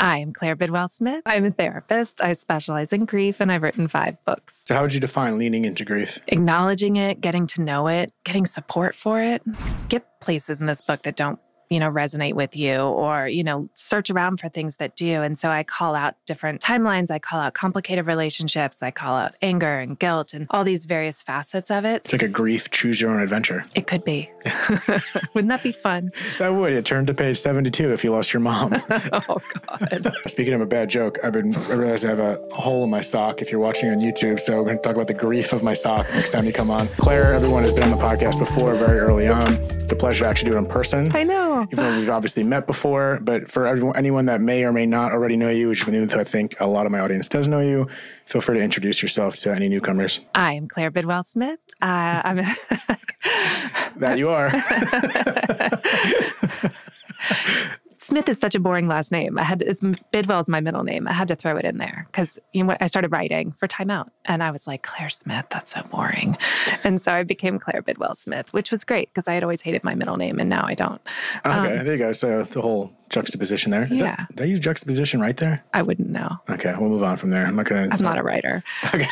I am Claire Bidwell Smith. I'm a therapist. I specialize in grief and I've written five books. So, how would you define leaning into grief? Acknowledging it, getting to know it, getting support for it. Skip places in this book that don't you know, resonate with you or, you know, search around for things that do. And so I call out different timelines. I call out complicated relationships. I call out anger and guilt and all these various facets of it. It's like a grief choose your own adventure. It could be. Wouldn't that be fun? That would. It turned to page 72 if you lost your mom. oh, God. Speaking of a bad joke, I've been, I realize I have a hole in my sock if you're watching on YouTube. So I'm going to talk about the grief of my sock next time you come on. Claire, everyone has been on the podcast before very early on. It's a pleasure to actually do it in person. I know even though we've obviously met before. But for everyone, anyone that may or may not already know you, which I think a lot of my audience does know you, feel free to introduce yourself to any newcomers. I am Claire Bidwell Smith. Uh, I'm that you are. Smith is such a boring last name. I had it's Bidwell is my middle name. I had to throw it in there because you know I started writing for Time Out, and I was like Claire Smith. That's so boring, and so I became Claire Bidwell Smith, which was great because I had always hated my middle name, and now I don't. Okay, um, there you go. So the whole juxtaposition there. Is yeah. That, did I use juxtaposition right there? I wouldn't know. Okay, we'll move on from there. I'm not gonna. I'm not a writer. Okay.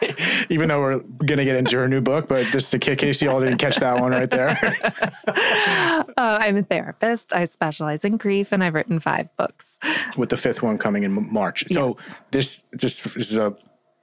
even though we're going to get into her new book, but just in case you all didn't catch that one right there. uh, I'm a therapist. I specialize in grief and I've written five books. With the fifth one coming in March. So this just this is a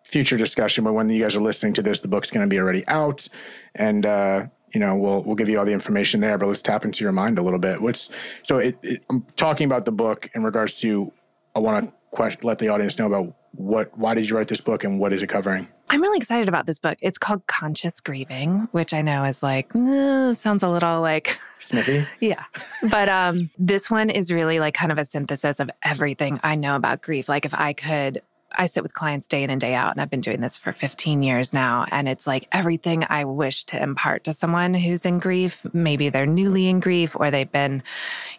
future discussion, but when you guys are listening to this, the book's going to be already out. And, uh, you know, we'll we'll give you all the information there, but let's tap into your mind a little bit. What's so it, it, I'm talking about the book in regards to I want to let the audience know about what why did you write this book and what is it covering? I'm really excited about this book. It's called Conscious Grieving, which I know is like eh, sounds a little like snippy. yeah, but um, this one is really like kind of a synthesis of everything I know about grief. Like if I could I sit with clients day in and day out, and I've been doing this for 15 years now. And it's like everything I wish to impart to someone who's in grief. Maybe they're newly in grief or they've been,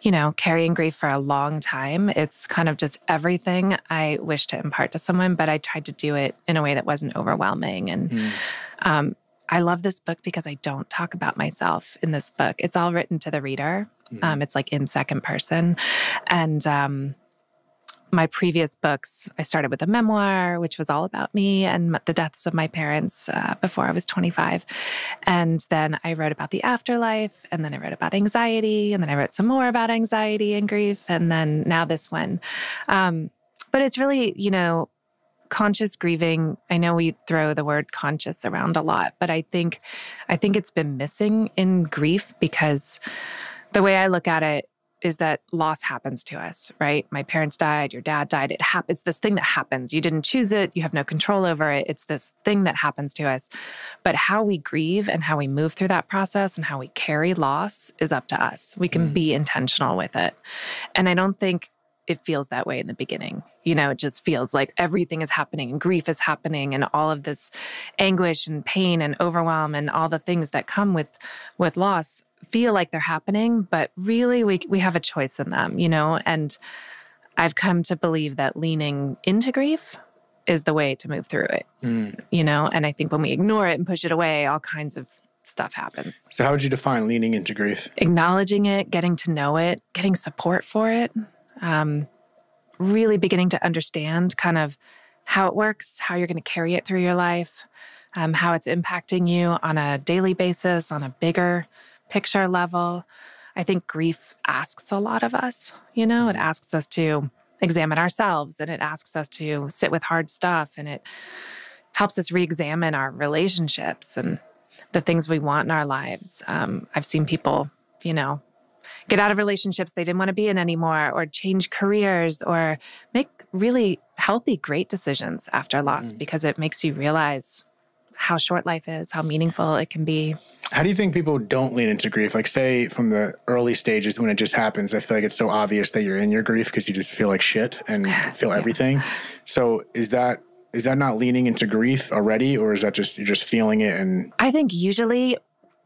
you know, carrying grief for a long time. It's kind of just everything I wish to impart to someone, but I tried to do it in a way that wasn't overwhelming. And mm. um, I love this book because I don't talk about myself in this book. It's all written to the reader. Mm. Um, it's like in second person. And, um, my previous books, I started with a memoir, which was all about me and the deaths of my parents uh, before I was 25. And then I wrote about the afterlife, and then I wrote about anxiety, and then I wrote some more about anxiety and grief, and then now this one. Um, but it's really, you know, conscious grieving i know we throw the word conscious around a lot but i think i think it's been missing in grief because the way i look at it is that loss happens to us, right? My parents died, your dad died. It happens. It's this thing that happens. You didn't choose it. You have no control over it. It's this thing that happens to us. But how we grieve and how we move through that process and how we carry loss is up to us. We can mm. be intentional with it. And I don't think it feels that way in the beginning. You know, it just feels like everything is happening and grief is happening and all of this anguish and pain and overwhelm and all the things that come with with loss feel like they're happening, but really we we have a choice in them, you know? And I've come to believe that leaning into grief is the way to move through it. Mm. You know, and I think when we ignore it and push it away, all kinds of stuff happens. So how would you define leaning into grief? Acknowledging it, getting to know it, getting support for it. Um, really beginning to understand kind of how it works, how you're going to carry it through your life, um, how it's impacting you on a daily basis, on a bigger picture level. I think grief asks a lot of us. You know, it asks us to examine ourselves and it asks us to sit with hard stuff and it helps us re examine our relationships and the things we want in our lives. Um, I've seen people, you know, get out of relationships they didn't want to be in anymore or change careers or make really healthy, great decisions after loss mm. because it makes you realize how short life is, how meaningful it can be. How do you think people don't lean into grief? Like, say, from the early stages when it just happens, I feel like it's so obvious that you're in your grief because you just feel like shit and feel yeah. everything. So, is that is that not leaning into grief already, or is that just you're just feeling it? And I think usually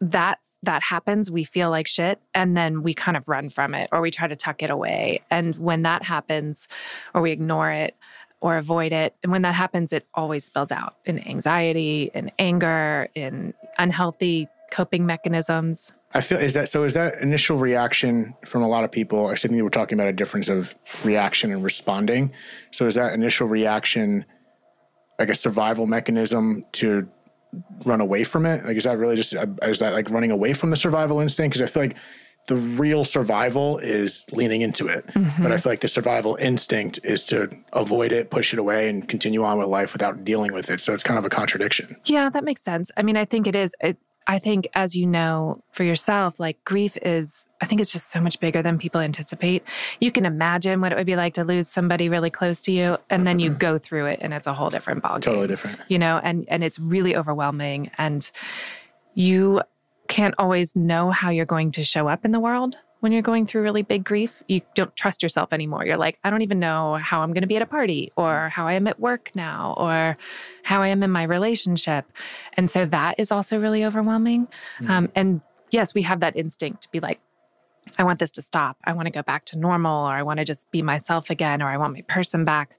that that happens, we feel like shit, and then we kind of run from it, or we try to tuck it away. And when that happens, or we ignore it, or avoid it. And when that happens, it always spills out in anxiety, in anger, in unhealthy coping mechanisms. I feel is that so. Is that initial reaction from a lot of people? I think we're talking about a difference of reaction and responding. So is that initial reaction like a survival mechanism to run away from it? Like, is that really just is that like running away from the survival instinct? Because I feel like the real survival is leaning into it, mm-hmm. but I feel like the survival instinct is to avoid it, push it away, and continue on with life without dealing with it. So it's kind of a contradiction. Yeah, that makes sense. I mean, I think it is. It, I think, as you know for yourself, like grief is, I think it's just so much bigger than people anticipate. You can imagine what it would be like to lose somebody really close to you, and then you go through it, and it's a whole different ballgame. Totally different. You know, and and it's really overwhelming, and you can't always know how you're going to show up in the world when you're going through really big grief, you don't trust yourself anymore. You're like, I don't even know how I'm going to be at a party or how I am at work now or how I am in my relationship. And so that is also really overwhelming. Mm-hmm. Um, and yes, we have that instinct to be like, I want this to stop. I want to go back to normal, or I want to just be myself again, or I want my person back.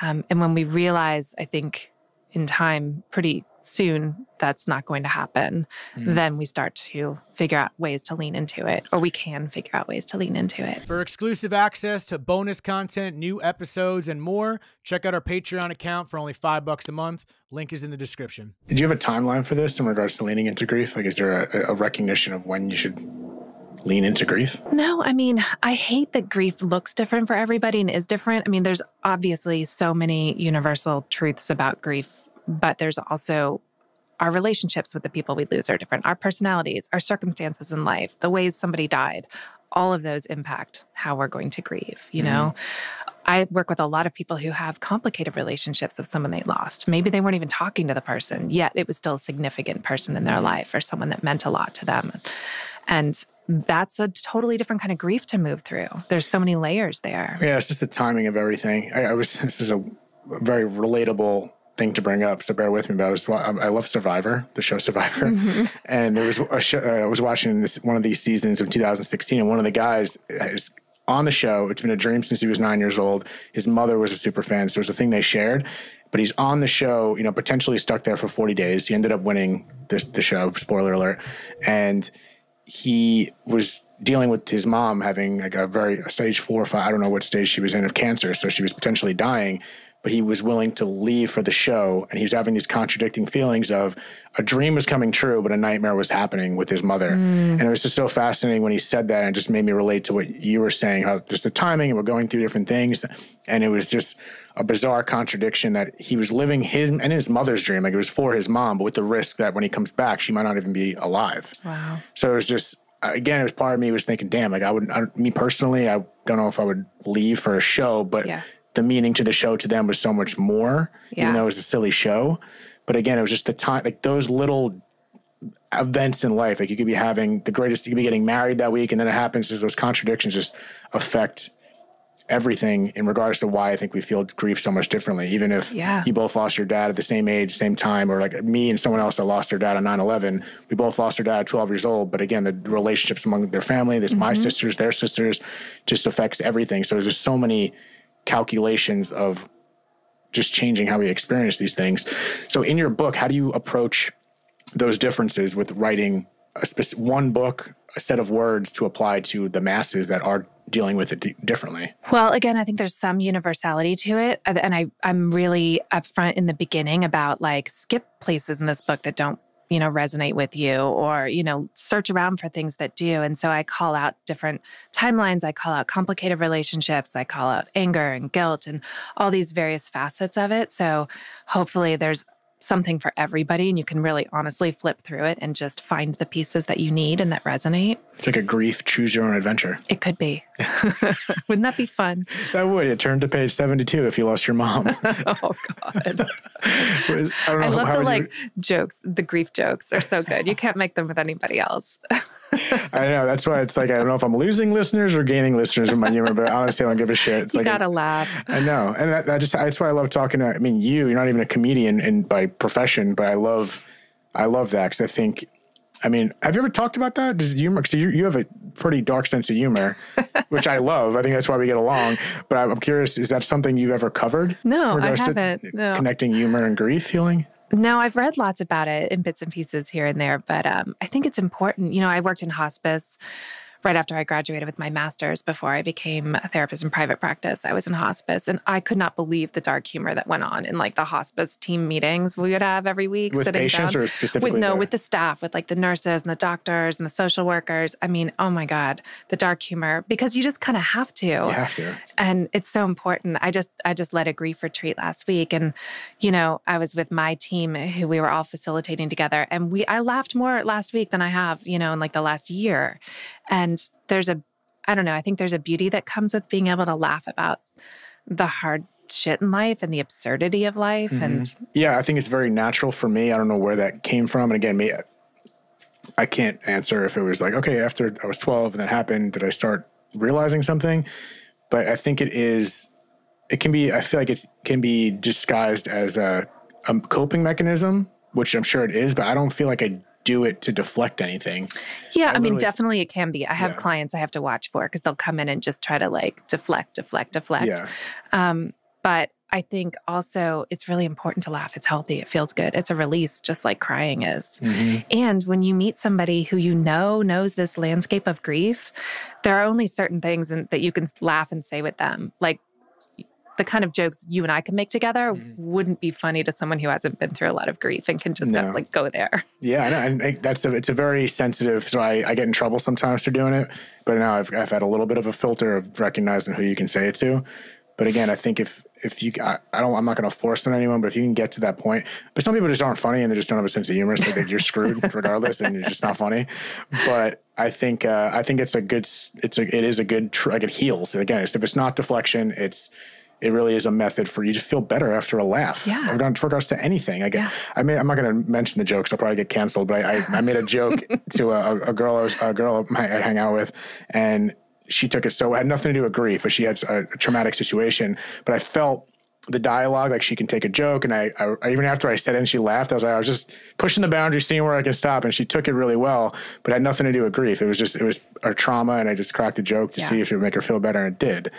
Um, and when we realize, I think in time, pretty soon that's not going to happen, mm. then we start to figure out ways to lean into it, or we can figure out ways to lean into it. For exclusive access to bonus content, new episodes, and more, check out our Patreon account for only five bucks a month. Link is in the description. Do you have a timeline for this in regards to leaning into grief? Like, is there a, a recognition of when you should lean into grief? No, I mean, I hate that grief looks different for everybody and is different. I mean, there's obviously so many universal truths about grief, but there's also our relationships with the people we lose are different. Our personalities, our circumstances in life, the ways somebody died, all of those impact how we're going to grieve, you mm-hmm. know? I work with a lot of people who have complicated relationships with someone they lost. Maybe they weren't even talking to the person, yet it was still a significant person in their life or someone that meant a lot to them. And that's a totally different kind of grief to move through. There's so many layers there. Yeah, it's just the timing of everything. I, I was, this is a very relatable thing to bring up, so bear with me. But I was I love Survivor, the show Survivor, mm-hmm. and there was a show, uh, I was watching this one of these seasons of 2016, and one of the guys is on the show. It's been a dream since he was nine years old. His mother was a super fan, so it was a thing they shared. But he's on the show, you know, potentially stuck there for 40 days. He ended up winning this the show. Spoiler alert, and he was dealing with his mom having like a very a stage four or five. I don't know what stage she was in of cancer, so she was potentially dying but he was willing to leave for the show. And he was having these contradicting feelings of a dream was coming true, but a nightmare was happening with his mother. Mm. And it was just so fascinating when he said that and just made me relate to what you were saying, how just the timing and we're going through different things. And it was just a bizarre contradiction that he was living his and his mother's dream. Like it was for his mom, but with the risk that when he comes back, she might not even be alive. Wow. So it was just, again, it was part of me was thinking, damn, like I would, I, me personally, I don't know if I would leave for a show, but yeah the meaning to the show to them was so much more, yeah. even though it was a silly show. But again, it was just the time, like those little events in life. Like you could be having the greatest, you could be getting married that week, and then it happens. Just those contradictions just affect everything in regards to why I think we feel grief so much differently. Even if yeah. you both lost your dad at the same age, same time, or like me and someone else that lost their dad on 9 11, we both lost our dad at 12 years old. But again, the relationships among their family, this mm-hmm. my sisters, their sisters, just affects everything. So there's just so many calculations of just changing how we experience these things. So in your book, how do you approach those differences with writing a spec- one book, a set of words to apply to the masses that are dealing with it d- differently? Well, again, I think there's some universality to it. And I, I'm really upfront in the beginning about like skip places in this book that don't you know resonate with you or you know search around for things that do. And so i call out different timelines. I call out complicated relationships. I call out anger and guilt and all these various facets of it. So hopefully there's something for everybody and you can really honestly flip through it and just find the pieces that you need and that resonate. It's like a grief choose your own adventure. It could be. Wouldn't that be fun? That would. It turned to page 72 if you lost your mom. oh god. I, I love the like you... jokes, the grief jokes are so good. You can't make them with anybody else. I know. That's why it's like I don't know if I'm losing listeners or gaining listeners with my humor, but honestly, I don't give a shit. It's you like gotta laugh. I know, and that, that just that's why I love talking to. I mean, you. You're not even a comedian in by profession, but I love, I love that because I think. I mean, have you ever talked about that? Does humor? Because you, you have a pretty dark sense of humor, which I love. I think that's why we get along. But I'm curious, is that something you've ever covered? No, I haven't. No. Connecting humor and grief healing. No, I've read lots about it in bits and pieces here and there, but um, I think it's important. You know, I worked in hospice right after I graduated with my master's before I became a therapist in private practice. I was in hospice and I could not believe the dark humor that went on in like the hospice team meetings we would have every week. With sitting patients down. or specifically? With no, there? with the staff, with like the nurses and the doctors and the social workers. I mean, oh my God, the dark humor, because you just kind of have to. You have to. And it's so important. I just I just led a grief retreat last week and you know, I was with my team who we were all facilitating together and we I laughed more last week than I have, you know, in like the last year. And there's a I don't know, I think there's a beauty that comes with being able to laugh about the hard shit in life and the absurdity of life Mm-hmm. and Yeah, I think it's very natural for me. I don't know where that came from. And again, me, I can't answer if it was like, okay, after I was 12 and that happened, did I start realizing something? But I think it is, it can be, I feel like it can be disguised as a, a coping mechanism, which I'm sure it is, but I don't feel like I do it to deflect anything. Yeah, I, mean, really- definitely it can be. I have Yeah. clients I have to watch for because they'll come in and just try to like deflect, deflect, deflect. Yeah. Um, but I think also it's really important to laugh. It's healthy. It feels good. It's a release, just like crying is. Mhm. And when you meet somebody who you know knows this landscape of grief, there are only certain things in, that you can laugh and say with them. Like the kind of jokes you and I can make together Mhm. wouldn't be funny to someone who hasn't been through a lot of grief and can just kind of like go there. Yeah, I know, and I- that's a, it's a very sensitive. So I, I get in trouble sometimes for doing it, but now I've I've had a little bit of a filter of recognizing who you can say it to. But again, I think if if you I, I don't I'm not going to force it on anyone, but if you can get to that point, but some people just aren't funny and they just don't have a sense of humor, so that you're screwed regardless, and you're just not funny. But I think uh, I think it's a good it's a it is a good tr- like it heals. Again, it's, if it's not deflection, it's it really is a method for you to feel better after a laugh. Yeah. I've gone to regards to anything. I get, Yeah. I mean, I'm not going to mention the jokes. I'll probably get canceled, but I, I, I made a joke to a, a girl I was, a girl I hang out with and she took it so, it had nothing to do with grief, but she had a, a traumatic situation. But I felt the dialogue, like she can take a joke. And I, I, even after I said it and she laughed, I was like, I was just pushing the boundary, seeing where I can stop. And she took it really well, but had nothing to do with grief. It was just, it was her trauma. And I just cracked a joke to Yeah. see if it would make her feel better. And it did.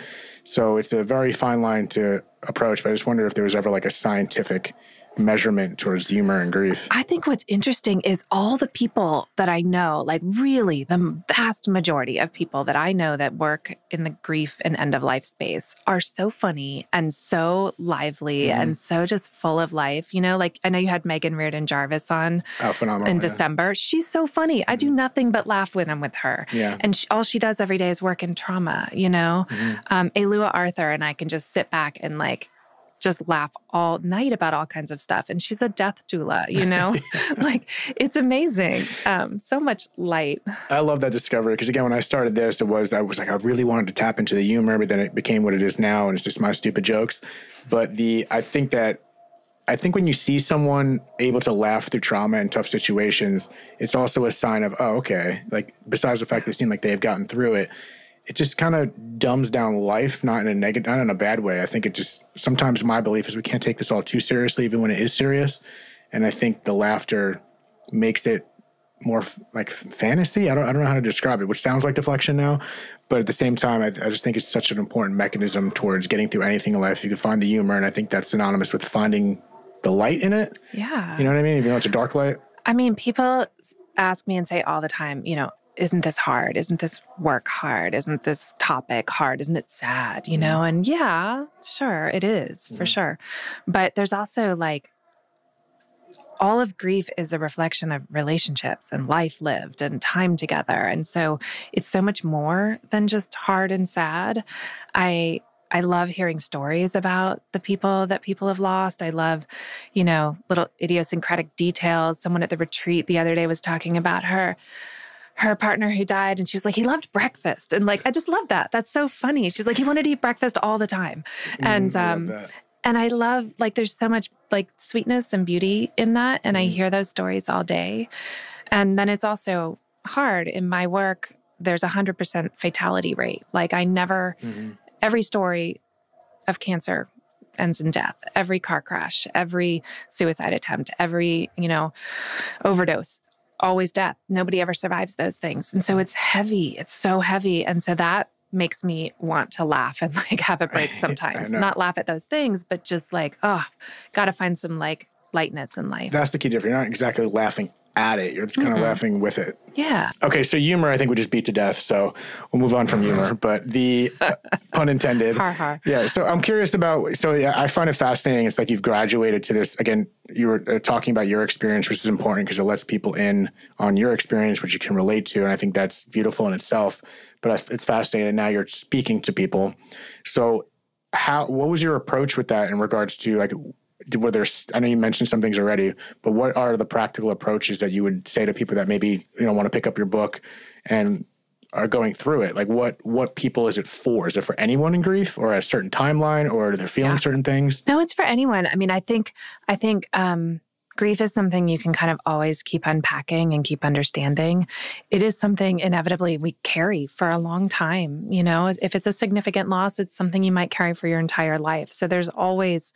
So it's a very fine line to approach, but I just wonder if there was ever like a scientific measurement towards humor and grief. I think what's interesting is all the people that I know, like really the vast majority of people that I know that work in the grief and end of life space are so funny and so lively Mhm. and so just full of life. You know, like I know you had Meghan Riordan Jarvis on Oh, phenomenal. in yeah. December. She's so funny. I do nothing but laugh when I'm with her. Yeah. And she, all she does every day is work in trauma, you know? Mhm. um, Alua Arthur and I can just sit back and like just laugh all night about all kinds of stuff. And she's a death doula, you know? like it's amazing. Um, so much light. I love that discovery because again, when I started this, it was I was like I really wanted to tap into the humor, but then it became what it is now, and it's just my stupid jokes. But the I think that I think when you see someone able to laugh through trauma and tough situations, it's also a sign of oh okay. Like besides the fact they seem like they've gotten through it, it just kind of dumbs down life, not in a negative, not in a bad way. I think it just sometimes my belief is we can't take this all too seriously, even when it is serious. And I think the laughter makes it more f- like fantasy. I don't, I don't know how to describe it, which sounds like deflection now. But at the same time, I, I just think it's such an important mechanism towards getting through anything in life. You can find the humor, and I think that's synonymous with finding the light in it. Yeah. You know what I mean? Even though it's a dark light. I mean, people ask me and say all the time, you know, isn't this hard? Isn't this work hard? Isn't this topic hard? Isn't it sad? You know, and yeah, sure, it is for Mhm. sure. But there's also like, all of grief is a reflection of relationships and life lived and time together. And so it's so much more than just hard and sad. I I love hearing stories about the people that people have lost. I love, you know, little idiosyncratic details. Someone at the retreat the other day was talking about her her partner who died and she was like he loved breakfast and like I just love that. That's so funny. She's like he wanted to eat breakfast all the time. And, Mm, I um. And I love like there's so much like sweetness and beauty in that and I Mhm. hear those stories all day. And then it's also hard in my work there's a 100% fatality rate. Like I never Mhm. every story of cancer ends in death every car crash every suicide attempt every you know overdose always death. Nobody ever survives those things. And so it's heavy. It's so heavy. And so that makes me want to laugh and like have a break sometimes. not laugh at those things but just like oh gotta find some like lightness in life. That's the key difference. You're not exactly laughing at it. You're just kind of laughing with it. Yeah. Okay, so humor, I think we just beat to death. So we'll move on from humor. But the uh, pun intended. Har, har. Yeah. So I'm curious about. So yeah, I find it fascinating. It's like you've graduated to this again. You were uh, talking about your experience, which is important because it lets people in on your experience, which you can relate to, and I think that's beautiful in itself. But it's fascinating. Now you're speaking to people. So how? What was your approach with that in regards to like? Were there? I know you mentioned some things already, but what are the practical approaches that you would say to people that maybe you know want to pick up your book and are going through it? Like what what people is it for? Is it for anyone in grief or a certain timeline or they're feeling Yeah. certain things? No, it's for anyone. I mean, I think I think um grief is something you can kind of always keep unpacking and keep understanding. It is something inevitably we carry for a long time, you know. If it's a significant loss, it's something you might carry for your entire life. So there's always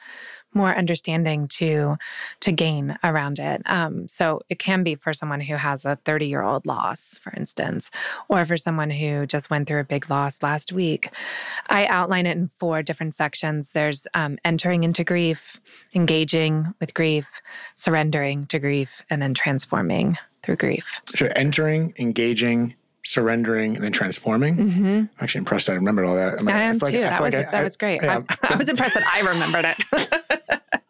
more understanding to to gain around it. Um, so it can be for someone who has a 30 year old loss, for instance, or for someone who just went through a big loss last week. I outline it in four different sections. There's um, entering into grief, engaging with grief, surrendering to grief, and then transforming through grief. So entering, engaging, surrendering, and then transforming. Mm-hmm. I'm actually impressed I remembered all that. I am feel like- too. I that was like I- that I- was great. yeah. I, I was impressed that I remembered it.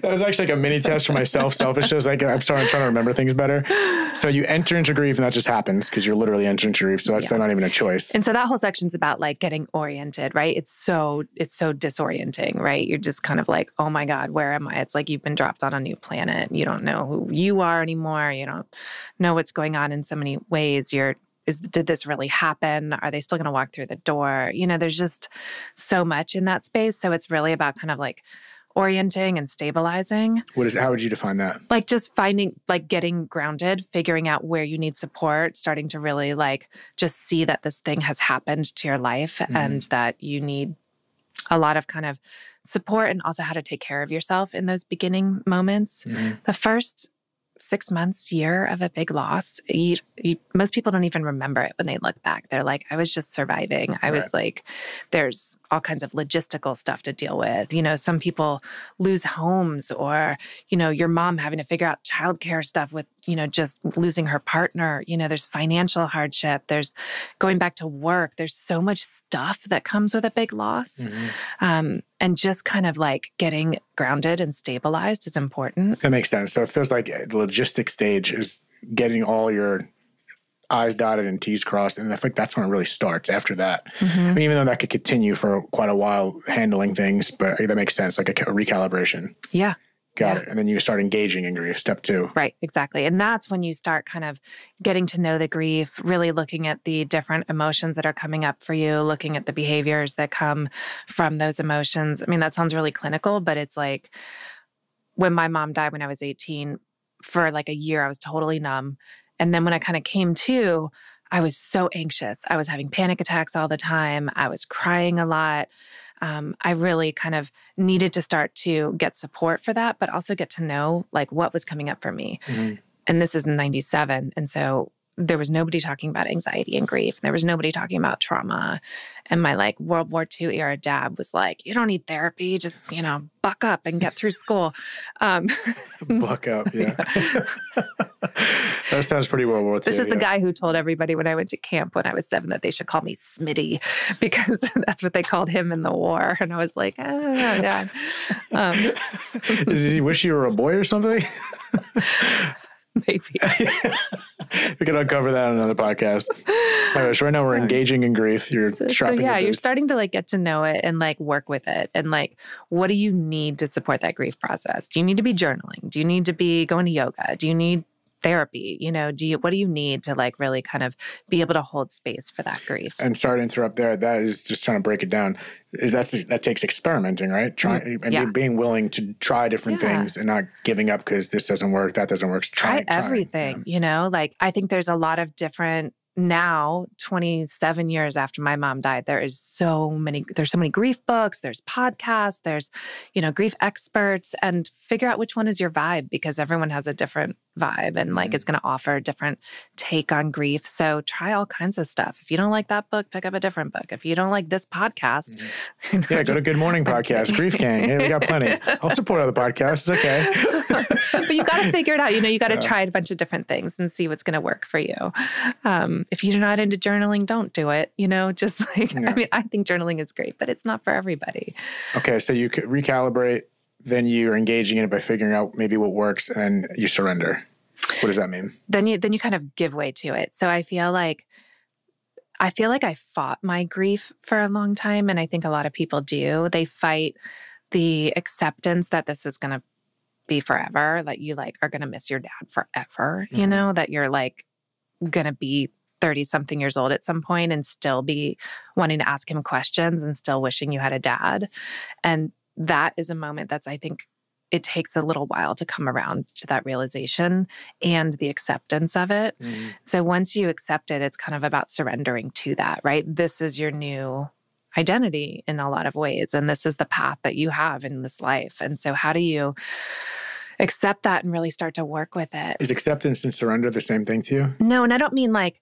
that was actually like a mini test for myself. Selfish. I was like, I'm sorry, I'm trying to remember things better. So you enter into grief, and that just happens because you're literally entering into grief. So that's Yeah. not even a choice. And so that whole section's about like getting oriented, right? It's so it's so disorienting, right? You're just kind of like, oh my God, where am I? It's like you've been dropped on a new planet. You don't know who you are anymore. You don't know what's going on in so many ways. You're is did this really happen? Are they still gonna walk through the door? You know, there's just so much in that space. So it's really about kind of like orienting and stabilizing What is? How would you define that? like just finding like getting grounded figuring out where you need support starting to really like just see that this thing has happened to your life Mhm. and that you need a lot of kind of support and also how to take care of yourself in those beginning moments the first six months year of a big loss you, you, most people don't even remember it when they look back. They're like i was just surviving. I was like there's all kinds of logistical stuff to deal with. You know some people lose homes or you know your mom having to figure out childcare stuff with you know just losing her partner. You know there's financial hardship. There's going back to work. There's so much stuff that comes with a big loss. Um, and just kind of like getting grounded and stabilized is important That makes sense. So it feels like the logistic stage is getting all your I's dotted and T's crossed. And I think that's when it really starts after that. Mm-hmm. I mean, even though that could continue for quite a while handling things, but that makes sense, like a ca- recalibration. yeah Got Yeah. it. And then you start engaging in grief, step two. Right, exactly. And that's when you start kind of getting to know the grief, really looking at the different emotions that are coming up for you, looking at the behaviors that come from those emotions. I mean, that sounds really clinical, but it's like when my mom died when I was 18, for like a year, I was totally numb. And then when I kind of came to, I was so anxious. I was having panic attacks all the time. I was crying a lot. Um, I really kind of needed to start to get support for that, but also get to know like what was coming up for me. And this is in 97. And so there was nobody talking about anxiety and grief. There was nobody talking about trauma. And my like World War II era dad was like, you don't need therapy. Just, you know, buck up and get through school. Um, Buck up. Yeah. that sounds pretty World War II. This is the guy who told everybody when I went to camp when I was seven that they should call me Smitty because that's what they called him in the war. And I was like, oh, yeah. Um, Does he wish you were a boy or something? maybe. we could uncover that on another podcast. All right, so right now we're engaging in grief. You're So, so yeah, you're starting to like get to know it and like work with it. And like, what do you need to support that grief process? Do you need to be journaling? Do you need to be going to yoga? Do you need therapy? You know, do you what do you need to like really kind of be able to hold space for that grief? and sorry to interrupt there. That is just trying to break it down. Is that's that takes experimenting, right? Trying mm, and yeah. being willing to try different Yeah. things and not giving up because this doesn't work, that doesn't work. try trying, everything yeah. you know like i think there's a lot of different now 27 years after my mom died there is so many there's so many grief books there's podcasts there's you know grief experts and figure out which one is your vibe because everyone has a different vibe and like is going to offer a different take on grief so try all kinds of stuff if you don't like that book pick up a different book if you don't like this podcast mm-hmm. you know, yeah just, go to good morning podcast grief gang yeah we got plenty i'll support other podcasts it's okay but you got to figure it out you know you got to yeah. try a bunch of different things and see what's going to work for you um, if you're not into journaling, don't do it. You know, just like, yeah. I mean, I think journaling is great, but it's not for everybody. Okay. So you could recalibrate, then you're engaging in it by figuring out maybe what works and you surrender. What does that mean? Then you, then you kind of give way to it. So I feel like, I feel like I fought my grief for a long time. And I think a lot of people do. They fight the acceptance that this is going to be forever, that you like are going to miss your dad forever, mm-hmm. you know, that you're like going to be 30 something years old at some point and still be wanting to ask him questions and still wishing you had a dad. And that is a moment that's, I think, it takes a little while to come around to that realization and the acceptance of it. Mm-hmm. So once you accept it, it's kind of about surrendering to that, right? This is your new identity in a lot of ways. And this is the path that you have in this life. And so, how do you accept that and really start to work with it. Is acceptance and surrender the same thing to you? No, and I don't mean like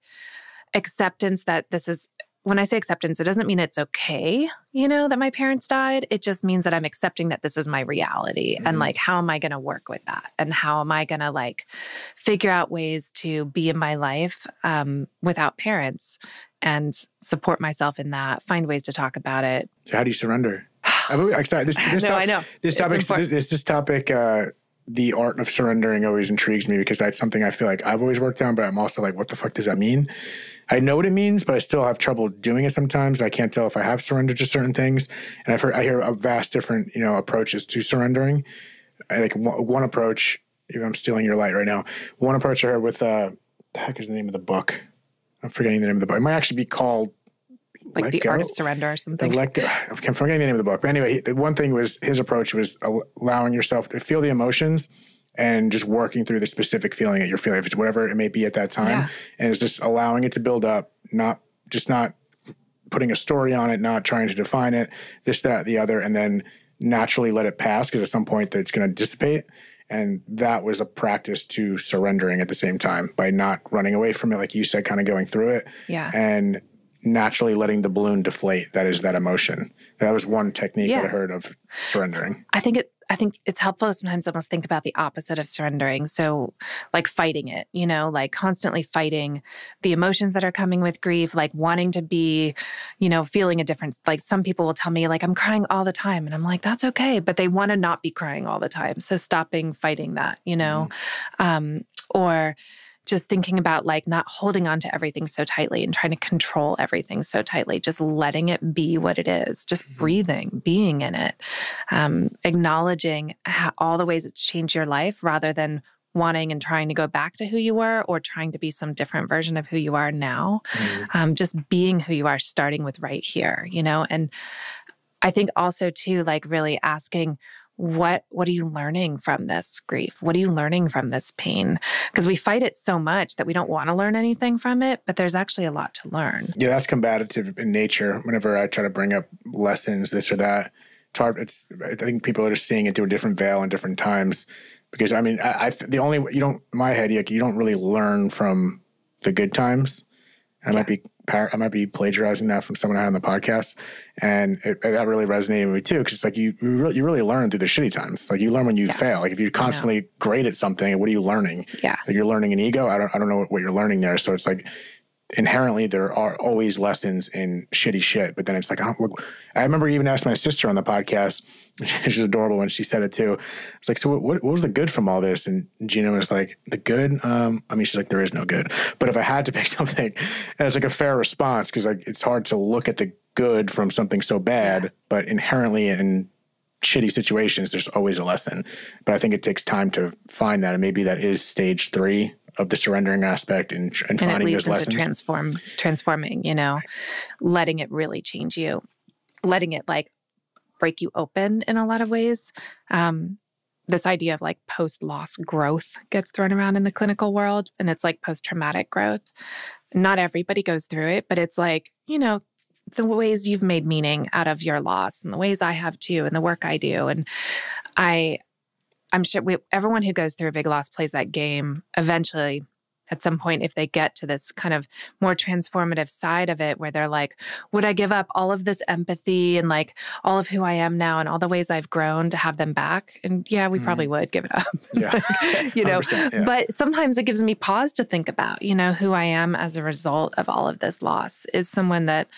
acceptance that this is when I say acceptance, it doesn't mean it's okay, you know, that my parents died. It just means that I'm accepting that this is my reality. Mm-hmm. And like, how am I going to work with that? And how am I going to like figure out ways to be in my life um, without parents and support myself in that, find ways to talk about it. So, how do you surrender? I'm sorry, this, this, no, top, I know. this topic, this, this topic, uh, the art of surrendering always intrigues me because that's something I feel like I've always worked on, but I'm also like, what the fuck does that mean? I know what it means, but I still have trouble doing it sometimes. I can't tell if I have surrendered to certain things. And I've heard, I hear a vast different, you know, approaches to surrendering. I, like one, one approach, I'm stealing your light right now. One approach I heard with, uh, the heck is the name of the book? I'm forgetting the name of the book. It might actually be called like let the go. art of surrender or something. Let go. I'm forgetting the name of the book. But anyway, the one thing was his approach was allowing yourself to feel the emotions and just working through the specific feeling that you're feeling, if it's whatever it may be at that time. Yeah. And it's just allowing it to build up, not just not putting a story on it, not trying to define it, this, that, the other, and then naturally let it pass because at some point it's going to dissipate. And that was a practice to surrendering at the same time by not running away from it, like you said, kind of going through it. Yeah. And naturally letting the balloon deflate. That is that emotion. That was one technique yeah. I heard of surrendering. I think it I think it's helpful to sometimes almost think about the opposite of surrendering. So, like fighting it, you know, like constantly fighting the emotions that are coming with grief, like wanting to be, you know, feeling a difference. Like some people will tell me, like, I'm crying all the time. And I'm like, that's okay. But they want to not be crying all the time. So, stopping fighting that, you know, mm-hmm. um, or, just thinking about like not holding on to everything so tightly and trying to control everything so tightly, just letting it be what it is, just mm-hmm. breathing, being in it, um, acknowledging how, all the ways it's changed your life rather than wanting and trying to go back to who you were or trying to be some different version of who you are now. Mm-hmm. Um, just being who you are, starting with right here, you know? And I think also, too, like really asking, what what are you learning from this grief? What are you learning from this pain? Because we fight it so much that we don't want to learn anything from it but there's actually a lot to learn. Yeah that's combative in nature. Whenever i try to bring up lessons this or that it's hard it's i think people are just seeing it through a different veil in different times. Because i mean i, I the only you don't my head you don't really learn from the good times. I yeah. might be I might be plagiarizing that from someone I had on the podcast, and it, that really resonated with me too. Because it's like you you really, you really learn through the shitty times. Like you learn when you yeah. fail. Like if you're constantly great at something, what are you learning? Yeah, like you're learning an ego. I don't I don't know what, what you're learning there. So it's like inherently there are always lessons in shitty shit. But then it's like, I, I remember even asked my sister on the podcast, she's adorable when she said it too. It's like, so what, what, was the good from all this? And Gina was like, the good? Um, I mean, she's like, there is no good. But if I had to pick something, and it's like a fair response because like it's hard to look at the good from something so bad, yeah. but inherently in shitty situations, there's always a lesson. But I think it takes time to find that, and maybe that is stage three of the surrendering aspect and, and, and finding those lessons. transform, transforming, you know, letting it really change you, letting it like break you open in a lot of ways. Um, this idea of like post loss growth gets thrown around in the clinical world, and it's like post traumatic growth. not everybody goes through it, but it's like, you know, the ways you've made meaning out of your loss and the ways I have too, and the work I do. And I, I'm sure we, everyone who goes through a big loss plays that game eventually at some point if they get to this kind of more transformative side of it where they're like would i give up all of this empathy and like all of who i am now and all the ways i've grown to have them back and yeah we mm. probably would give it up yeah. you know yeah. but sometimes it gives me pause to think about you know who i am as a result of all of this loss is someone that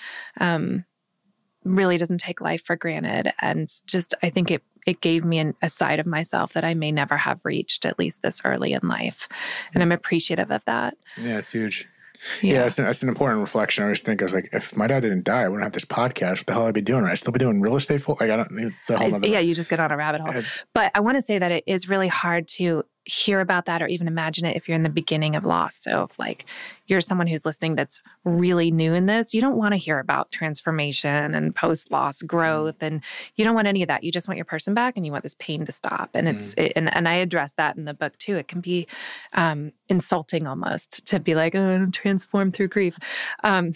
um really doesn't take life for granted and just i think it it gave me an, a side of myself that I may never have reached, at least this early in life. And I'm appreciative of that. Yeah, it's huge. Yeah, yeah that's, an, that's an important reflection. I always think I was like, if my dad didn't die, I wouldn't have this podcast. What the hell I'd be doing? I'd still be doing real estate full. Like I don't. It's a whole I, yeah, you just get on a rabbit hole. But I want to say that it is really hard to hear about that or even imagine it if you're in the beginning of loss. So if like you're someone who's listening that's really new in this, you don't want to hear about transformation and post loss mm-hmm. growth and you don't want any of that. You just want your person back and you want this pain to stop. And it's mm. it, and and I address that in the book too. It can be um, insulting almost to be like, oh, I'm transformed through grief. Um,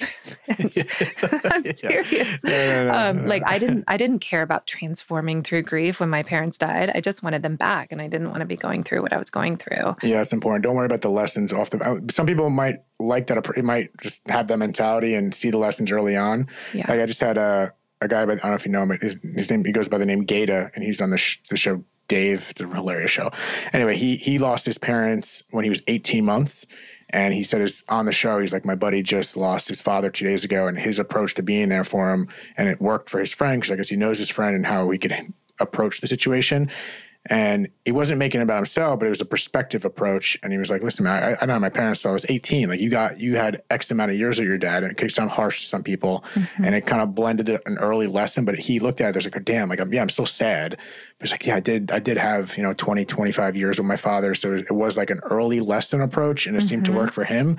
I'm serious. No, no, no, um, like I didn't I didn't care about transforming through grief when my parents died. I just wanted them back and I didn't want to be going through what I was going through. Yeah, it's important. Don't worry about the lessons off the. Uh, some people might like that. It might just have that mentality and see the lessons early on. Yeah. Like I just had a a guy, but I don't know if you know him. His, his name he goes by the name Gata, and he's on the, sh- the show Dave. It's a hilarious show. Anyway, he he lost his parents when he was 18 months. And he said, "Is on the show. He's like, my buddy just lost his father two days ago, and his approach to being there for him, and it worked for his friend because I guess he knows his friend and how he could approach the situation. And he wasn't making it about himself, but it was a perspective approach. And he was like, listen, man, I, I know my parents, so I was 18. Like you got, you had X amount of years of your dad. And it could sound harsh to some people. Mm-hmm. And it kind of blended an early lesson, but he looked at it, there's like, oh, damn, like, I'm, yeah, I'm still sad. But it's like, yeah, I did, I did have, you know, 20, 25 years with my father. So it was like an early lesson approach and it mm-hmm. seemed to mm-hmm. work for him.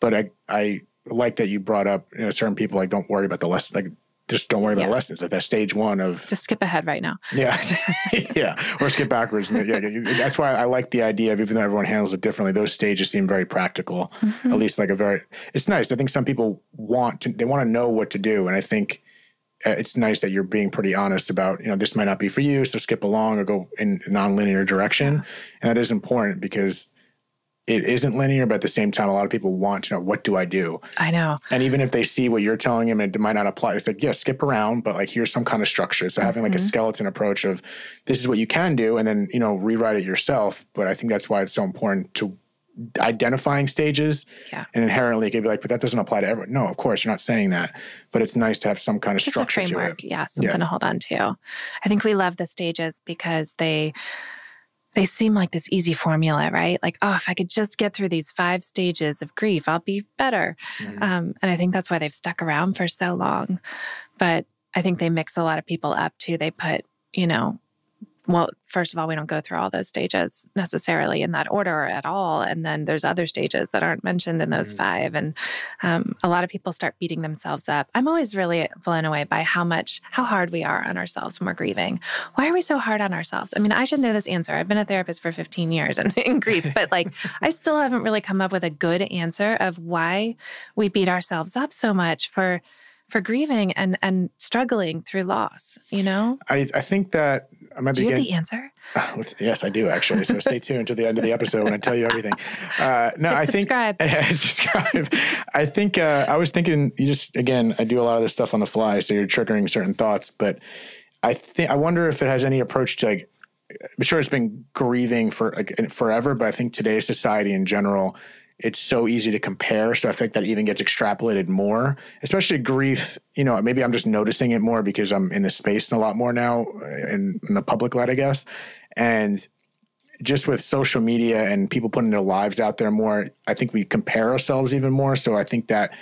But I, I, like that you brought up, you know, certain people like don't worry about the lesson, like just don't worry about yeah. lessons. Like that stage one of just skip ahead right now. Yeah, yeah, or skip backwards. yeah, that's why I like the idea of even though everyone handles it differently, those stages seem very practical. Mm-hmm. At least like a very. It's nice. I think some people want to. They want to know what to do, and I think uh, it's nice that you're being pretty honest about you know this might not be for you, so skip along or go in a non-linear direction, yeah. and that is important because it isn't linear, but at the same time, a lot of people want to know what do I do. I know. And even if they see what you're telling them, it might not apply. It's like yeah, skip around, but like here's some kind of structure. So mm-hmm. having like a mm-hmm. skeleton approach of this is what you can do, and then you know rewrite it yourself. But I think that's why it's so important to identifying stages. Yeah. And inherently, it could be like, but that doesn't apply to everyone. No, of course, you're not saying that. But it's nice to have some kind of Just structure a framework. Yeah, something yeah. to hold on to. I think we love the stages because they they seem like this easy formula, right? Like, oh, if I could just get through these five stages of grief, I'll be better. Mm-hmm. Um, and I think that's why they've stuck around for so long. But I think they mix a lot of people up too. They put, you know, well, first of all, we don't go through all those stages necessarily in that order at all. And then there's other stages that aren't mentioned in those mm-hmm. five. And um, a lot of people start beating themselves up. I'm always really blown away by how much, how hard we are on ourselves when we're grieving. Why are we so hard on ourselves? I mean, I should know this answer. I've been a therapist for 15 years and in grief, but like I still haven't really come up with a good answer of why we beat ourselves up so much for for grieving and and struggling through loss you know i i think that i might do you have the answer? Yes i do actually. So stay tuned to the end of the episode when i tell you everything. Uh, no Hit i subscribe. think subscribe. I think uh, i was thinking you just again i do a lot of this stuff on the fly so you're triggering certain thoughts but i think i wonder if it has any approach to like i'm sure it's been grieving for like forever but i think today's society in general it's so easy to compare. So I think that even gets extrapolated more, especially grief. You know, maybe I'm just noticing it more because I'm in the space a lot more now uh, in, in the public light, I guess. And just with social media and people putting their lives out there more, I think we compare ourselves even more. So I think that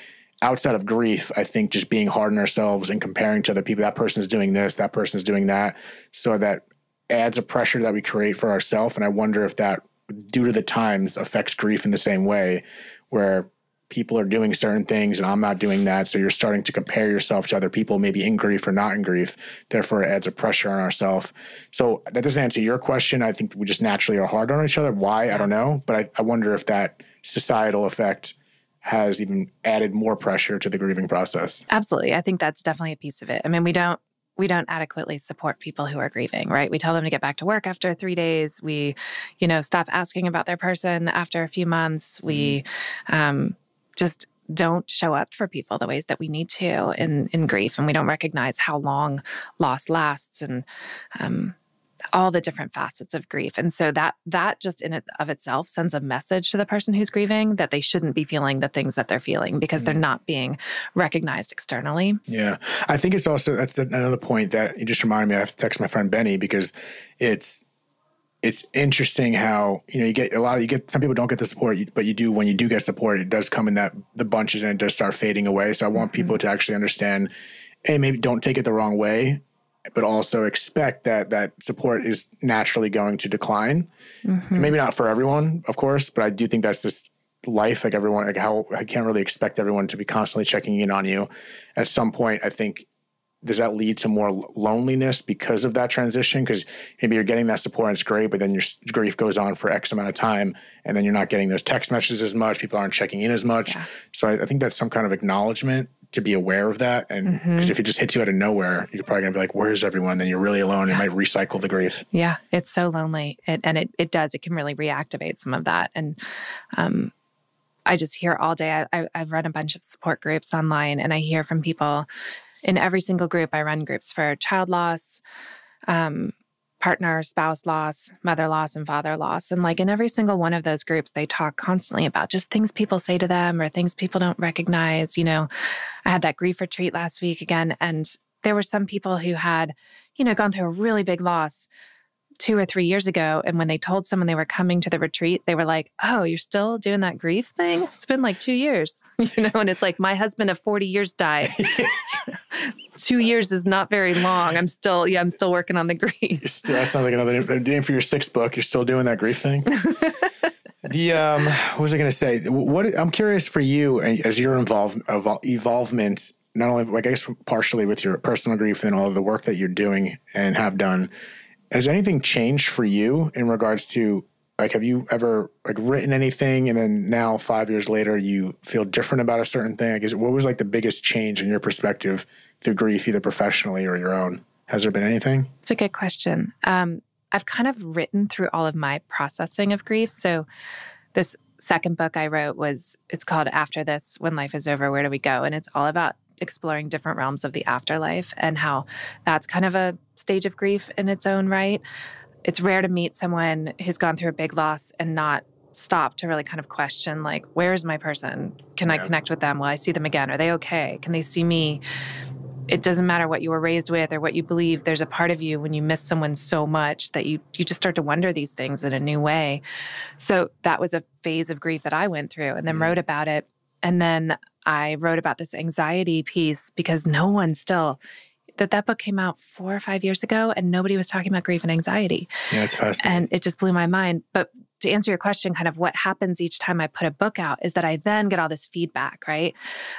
outside of grief, I think just being hard on ourselves and comparing to other people, that person is doing this, that person is doing that. So that adds a pressure that we create for ourselves. And I wonder if that due to the times affects grief in the same way where people are doing certain things and I'm not doing that. So you're starting to compare yourself to other people, maybe in grief or not in grief. Therefore, it adds a pressure on ourselves. So that doesn't answer your question. I think we just naturally are hard on each other. Why? I don't know. But I, I wonder if that societal effect has even added more pressure to the grieving process. Absolutely. I think that's definitely a piece of it. I mean, we don't we don't adequately support people who are grieving, right? We tell them to get back to work after 3 days. We, you know, stop asking about their person after a few months. We mm-hmm. um just don't show up for people the ways that we need to in in grief and we don't recognize how long loss lasts and um all the different facets of grief. And so that that just in it of itself sends a message to the person who's grieving that they shouldn't be feeling the things that they're feeling because mm. they're not being recognized externally. Yeah. I think it's also that's another point that you just reminded me i have to text my friend benny because it's it's interesting how you know you get a lot of you get some people don't get the support but you do when you do get support it does come in that the bunches and it does start fading away. So i want mm-hmm. people to actually understand hey maybe don't take it the wrong way but also expect that that support is naturally going to decline. Mm-hmm. Maybe not for everyone, of course, but I do think that's just life. Like everyone, like how I can't really expect everyone to be constantly checking in on you. At some point, I think does that lead to more loneliness because of that transition? Because maybe you're getting that support and it's great, but then your grief goes on for X amount of time, and then you're not getting those text messages as much. People aren't checking in as much. Yeah. So I, I think that's some kind of acknowledgement to be aware of that. And because mm-hmm. if it just hits you out of nowhere, you're probably gonna be like, "Where's everyone?" Then you're really alone. Yeah. It might recycle the grief. Yeah, it's so lonely, it, and it it does. It can really reactivate some of that. And um, I just hear all day. I, I, I've run a bunch of support groups online, and I hear from people in every single group. I run groups for child loss. Um, partner, spouse loss, mother loss, and father loss. And like in every single one of those groups, they talk constantly about just things people say to them or things people don't recognize. You know, I had that grief retreat last week again, and there were some people who had, you know, gone through a really big loss two or three years ago. And when they told someone they were coming to the retreat, they were like, Oh, you're still doing that grief thing? It's been like two years, you know? And it's like, my husband of 40 years died. two years is not very long. I'm still, yeah, I'm still working on the grief. Still, that sounds like another name for your sixth book. You're still doing that grief thing. the um, what was I going to say? What I'm curious for you as your involvement, evol- evolvement, not only like I guess partially with your personal grief and all of the work that you're doing and have done. Has anything changed for you in regards to like have you ever like written anything and then now five years later you feel different about a certain thing? I guess what was like the biggest change in your perspective through grief, either professionally or your own? Has there been anything? It's a good question. Um, I've kind of written through all of my processing of grief. So this second book I wrote was it's called After This When Life is Over, Where Do We Go? And it's all about exploring different realms of the afterlife and how that's kind of a stage of grief in its own right. It's rare to meet someone who's gone through a big loss and not stop to really kind of question like where's my person? Can yeah. i connect with them? Will i see them again? Are they okay? Can they see me? It doesn't matter what you were raised with or what you believe there's a part of you when you miss someone so much that you you just start to wonder these things in a new way. So that was a phase of grief that i went through and then mm-hmm. wrote about it. And then i wrote about this anxiety piece because no one still that that book came out four or five years ago and nobody was talking about grief and anxiety yeah it's fascinating and it just blew my mind but to answer your question, kind of what happens each time I put a book out is that I then get all this feedback, right?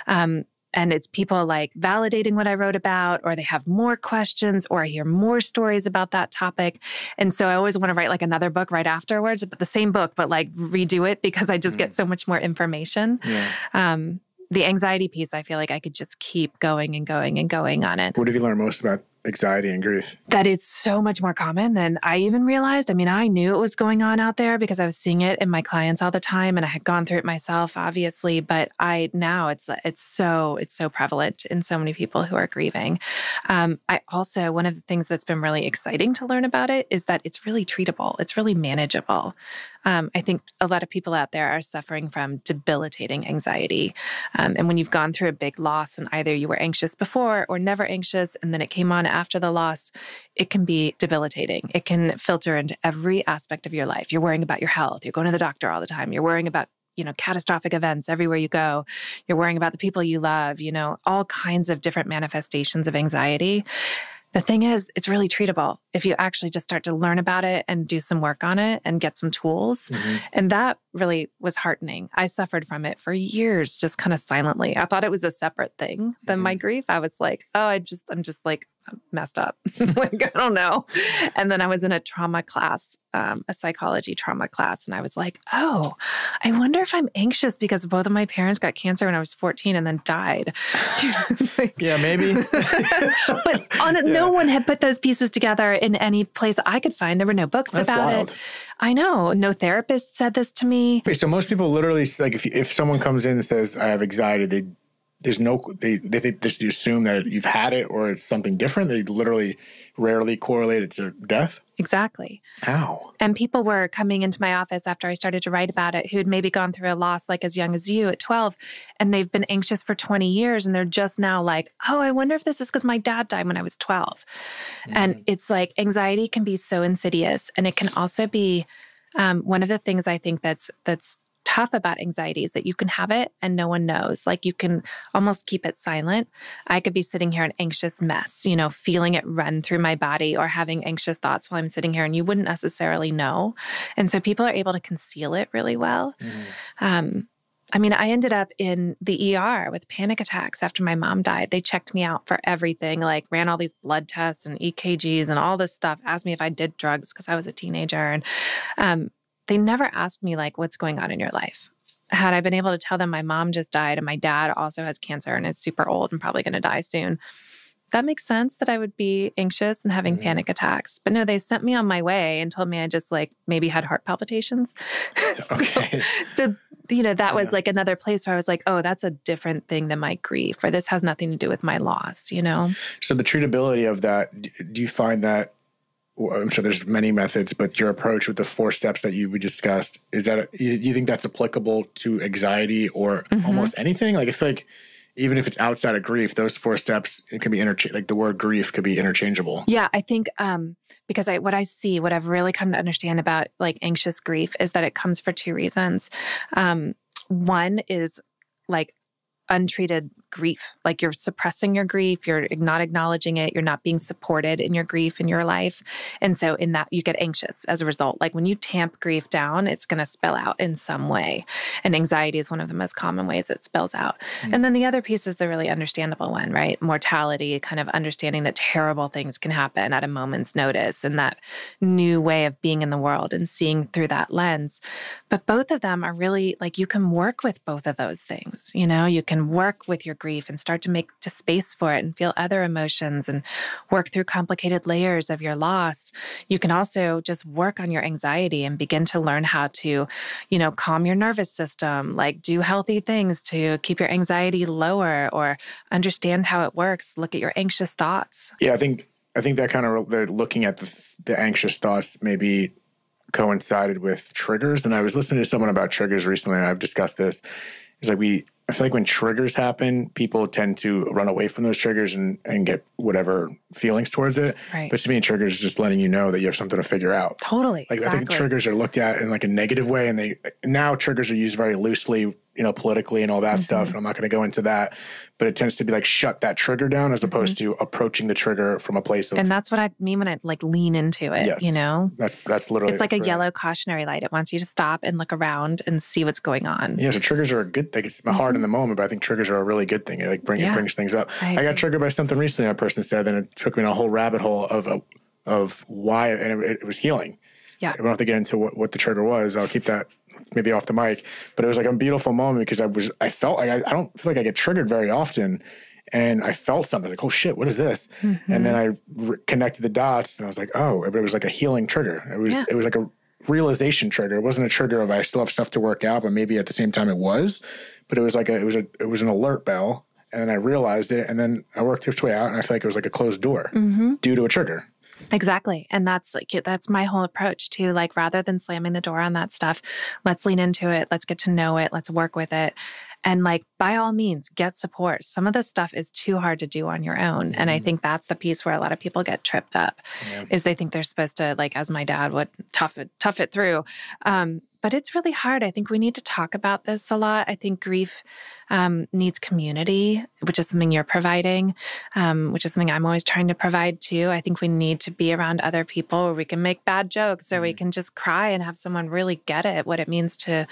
Um, and it's people like validating what I wrote about, or they have more questions, or I hear more stories about that topic. And so I always want to write like another book right afterwards, but the same book, but like redo it because I just mm. get so much more information. Yeah. Um, the anxiety piece, I feel like I could just keep going and going and going on it. What have you learned most about anxiety and grief? That it's so much more common than I even realized. I mean, I knew it was going on out there because I was seeing it in my clients all the time and I had gone through it myself, obviously, but I now it's it's so it's so prevalent in so many people who are grieving. Um, I also one of the things that's been really exciting to learn about it is that it's really treatable. It's really manageable. Um, I think a lot of people out there are suffering from debilitating anxiety. Um, and when you've gone through a big loss and either you were anxious before or never anxious, and then it came on after the loss, it can be debilitating. It can filter into every aspect of your life. You're worrying about your health, you're going to the doctor all the time, you're worrying about you know catastrophic events everywhere you go you're worrying about the people you love you know all kinds of different manifestations of anxiety the thing is, it's really treatable if you actually just start to learn about it and do some work on it and get some tools. Mm-hmm. And that really was heartening. I suffered from it for years, just kind of silently. I thought it was a separate thing than mm-hmm. my grief. I was like, oh, I just, I'm just like messed up. like, I don't know. And then I was in a trauma class, um, a psychology trauma class. And I was like, oh, I wonder if I'm anxious because both of my parents got cancer when I was 14 and then died. yeah, maybe. but on it, yeah. no one had put those pieces together in any place I could find. There were no books That's about wild. it. I know. No therapist said this to me. Okay, so most people literally like if if someone comes in and says I have anxiety, they there's no they they, they just assume that you've had it or it's something different. They literally rarely correlate it to death. Exactly. How? And people were coming into my office after I started to write about it who'd maybe gone through a loss like as young as you at 12 and they've been anxious for 20 years and they're just now like, "Oh, I wonder if this is cuz my dad died when I was 12." Mm-hmm. And it's like anxiety can be so insidious and it can also be um, one of the things I think that's that's tough about anxiety is that you can have it and no one knows. Like you can almost keep it silent. I could be sitting here an anxious mess, you know, feeling it run through my body or having anxious thoughts while I'm sitting here and you wouldn't necessarily know. And so people are able to conceal it really well. Mm-hmm. Um, I mean, I ended up in the ER with panic attacks after my mom died. They checked me out for everything, like ran all these blood tests and EKGs and all this stuff, asked me if I did drugs because I was a teenager. And um, they never asked me like what's going on in your life had i been able to tell them my mom just died and my dad also has cancer and is super old and probably going to die soon that makes sense that i would be anxious and having mm-hmm. panic attacks but no they sent me on my way and told me i just like maybe had heart palpitations okay. so, so you know that yeah. was like another place where i was like oh that's a different thing than my grief or this has nothing to do with my loss you know so the treatability of that do you find that I'm sure there's many methods, but your approach with the four steps that you discussed is that you, you think that's applicable to anxiety or mm-hmm. almost anything? Like I feel like even if it's outside of grief, those four steps it can be interchange. Like the word grief could be interchangeable. Yeah, I think um, because I what I see, what I've really come to understand about like anxious grief is that it comes for two reasons. Um, one is like untreated grief. Like you're suppressing your grief, you're not acknowledging it, you're not being supported in your grief in your life. And so, in that, you get anxious as a result. Like when you tamp grief down, it's going to spill out in some way. And anxiety is one of the most common ways it spills out. Mm. And then the other piece is the really understandable one, right? Mortality, kind of understanding that terrible things can happen at a moment's notice and that new way of being in the world and seeing through that lens. But both of them are really like you can work with both of those things. You know, you can work with your grief and start to make to space for it and feel other emotions and work through complicated layers of your loss. You can also just work on your anxiety and begin to learn how to, you know, calm your nervous system, like do healthy things to keep your anxiety lower or understand how it works, look at your anxious thoughts. Yeah, I think I think that kind of the looking at the, the anxious thoughts maybe coincided with triggers. And I was listening to someone about triggers recently, and I've discussed this. It's like we I feel like when triggers happen, people tend to run away from those triggers and, and get whatever feelings towards it. Right. But to me, triggers is just letting you know that you have something to figure out. Totally. Like exactly. I think triggers are looked at in like a negative way, and they now triggers are used very loosely you know, politically and all that mm-hmm. stuff. And I'm not going to go into that, but it tends to be like shut that trigger down as opposed mm-hmm. to approaching the trigger from a place of. And that's what I mean when I like lean into it. Yes, you know, that's that's literally. It's like a yellow cautionary light. It wants you to stop and look around and see what's going on. Yeah, so triggers are a good thing. It's mm-hmm. Hard in the moment, but I think triggers are a really good thing. It like bring yeah. it brings things up. I, I, got triggered by something recently. A person said, and it took me in a whole rabbit hole of of why, and it, it was healing. Yeah. I don't have to get into what, what the trigger was. I'll keep that maybe off the mic. But it was like a beautiful moment because I was, I felt like I, I don't feel like I get triggered very often. And I felt something like, oh shit, what is this? Mm-hmm. And then I re- connected the dots and I was like, oh, but it was like a healing trigger. It was, yeah. it was like a realization trigger. It wasn't a trigger of I still have stuff to work out, but maybe at the same time it was. But it was like a, it was a, it was an alert bell. And then I realized it, and then I worked its way out, and I feel like it was like a closed door mm-hmm. due to a trigger. Exactly. And that's like that's my whole approach to like rather than slamming the door on that stuff, let's lean into it, let's get to know it, let's work with it. And like by all means, get support. Some of this stuff is too hard to do on your own. And I mm-hmm. think that's the piece where a lot of people get tripped up yeah. is they think they're supposed to like as my dad would tough it tough it through. Um, but it's really hard. I think we need to talk about this a lot. I think grief um, needs community, which is something you're providing, um, which is something I'm always trying to provide too. I think we need to be around other people where we can make bad jokes or we mm-hmm. can just cry and have someone really get it, what it means to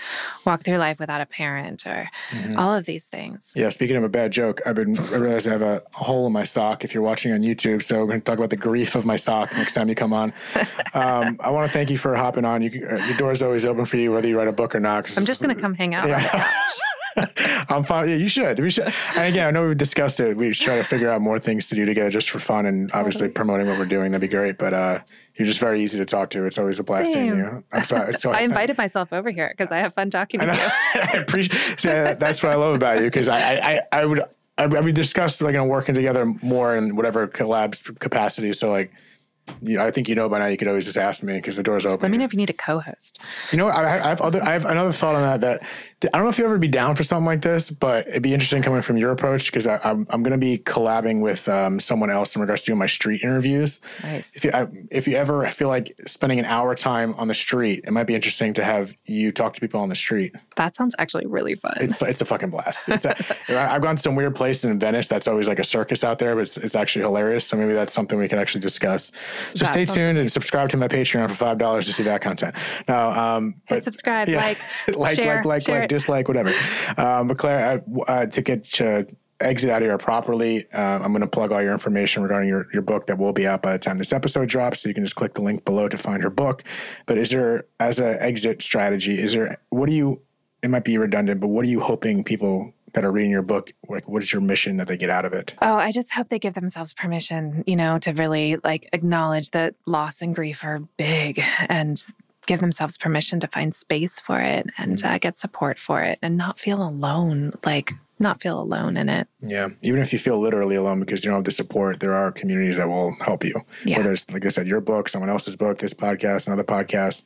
walk through life without a parent or mm-hmm. all of these things. Yeah. Speaking of a bad joke, I've been, I realize I have a hole in my sock if you're watching on YouTube. So we're going to talk about the grief of my sock next time you come on. Um, I want to thank you for hopping on. You, uh, your door is always open for you, whether you write a book or not. I'm just going to come hang out yeah. on the couch. I'm fine. Yeah, you should. We should. And again, I know we've discussed it. We should try to figure out more things to do together just for fun and obviously totally. promoting what we're doing. That'd be great. But uh, you're just very easy to talk to. It's always a blast seeing you. I'm sorry. So I invited myself over here because I have fun talking to you. I appreciate. Yeah, that's what I love about you because I, I, I would. I, I we discussed like you know, working together more in whatever collabs capacity. So like you, I think you know by now. You could always just ask me because the door's open. Let me know if you need a co-host. You know, I, I, have other. I have another thought on that. That I don't know if you ever be down for something like this, but it'd be interesting coming from your approach because I'm I'm going to be collabing with um, someone else in regards to doing my street interviews. Nice. If you I, if you ever feel like spending an hour time on the street, it might be interesting to have you talk to people on the street. That sounds actually really fun. It's it's a fucking blast. It's a, I've gone to some weird places in Venice. That's always like a circus out there, but it's, it's actually hilarious. So maybe that's something we can actually discuss. So that stay tuned and subscribe to my Patreon for five dollars to see that content. Now, um, but, Hit subscribe, yeah, like, like, share, like, like, like, dislike, whatever. Um, but Claire, uh, to get to exit out of here properly, uh, I'm going to plug all your information regarding your, your book that will be out by the time this episode drops. So you can just click the link below to find her book. But is there, as an exit strategy, is there, what do you, it might be redundant, but what are you hoping people that are reading your book like what is your mission that they get out of it? Oh i just hope they give themselves permission you know to really like acknowledge that loss and grief are big and give themselves permission to find space for it and mm-hmm. uh, get support for it and not feel alone like not feel alone in it. Yeah even if you feel literally alone because you don't have the support there are communities that will help you. Yeah. whether it's like i said your book someone else's book this podcast another podcast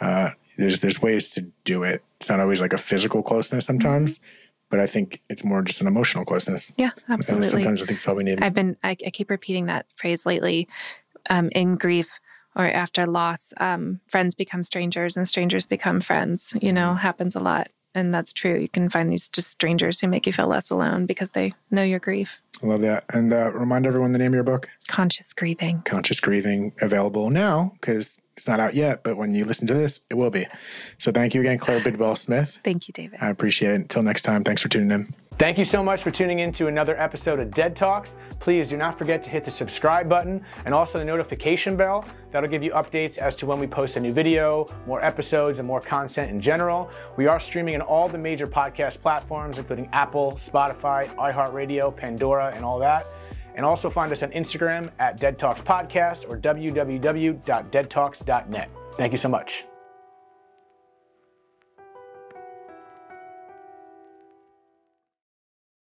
uh, there's there's ways to do it. It's not always like a physical closeness sometimes. Mm-hmm but I think it's more just an emotional closeness. Yeah, absolutely. And sometimes I think that's all we need. I've been, I, I keep repeating that phrase lately. Um, in grief or after loss, um, friends become strangers and strangers become friends. You know, mm-hmm. happens a lot. And that's true. You can find these just strangers who make you feel less alone because they know your grief. I love that. And uh, remind everyone the name of your book Conscious Grieving. Conscious Grieving, available now because it's not out yet, but when you listen to this, it will be. So thank you again, Claire Bidwell Smith. Thank you, David. I appreciate it. Until next time, thanks for tuning in. Thank you so much for tuning in to another episode of Dead Talks. Please do not forget to hit the subscribe button and also the notification bell. That'll give you updates as to when we post a new video, more episodes, and more content in general. We are streaming on all the major podcast platforms, including Apple, Spotify, iHeartRadio, Pandora, and all that. And also find us on Instagram at Dead Talks Podcast or www.deadtalks.net. Thank you so much.